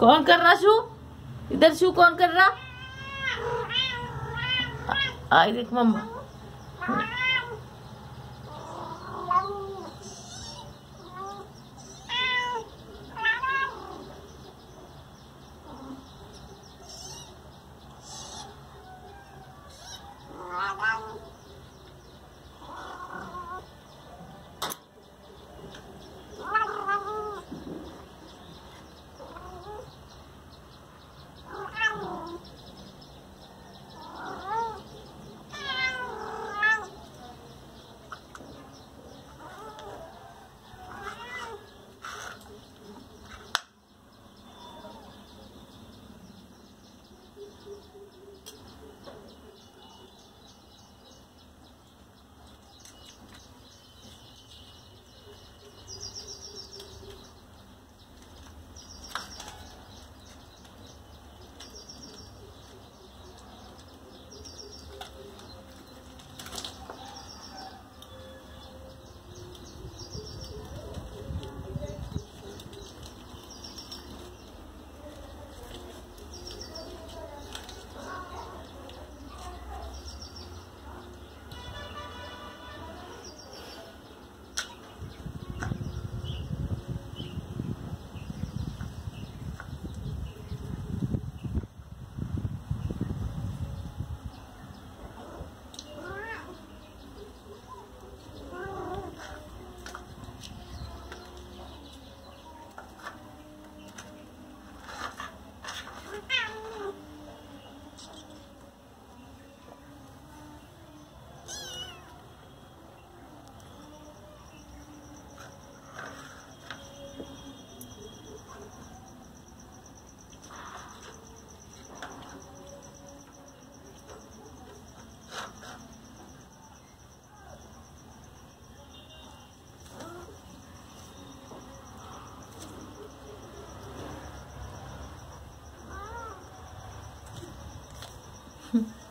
कौन कर रहा शू इधर शू कौन कर रहा आई देख मम्मा Mm-hmm.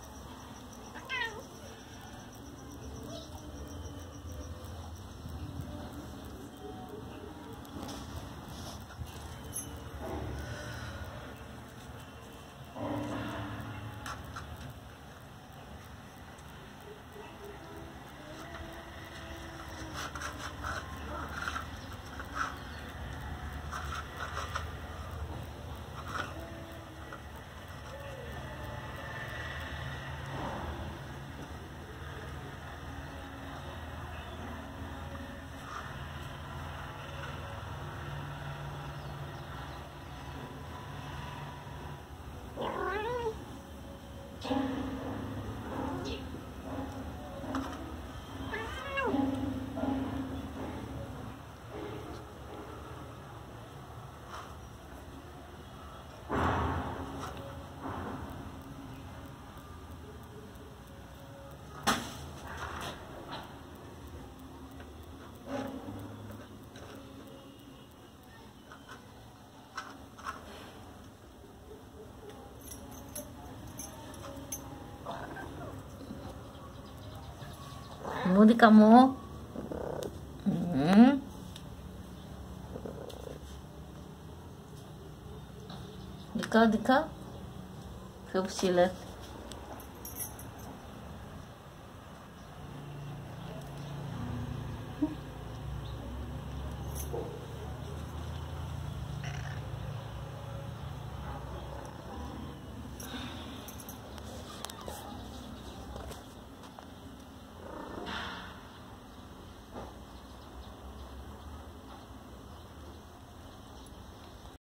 Yeah. Kamu di kamu. Hmm. Dika, dika. Kau silat.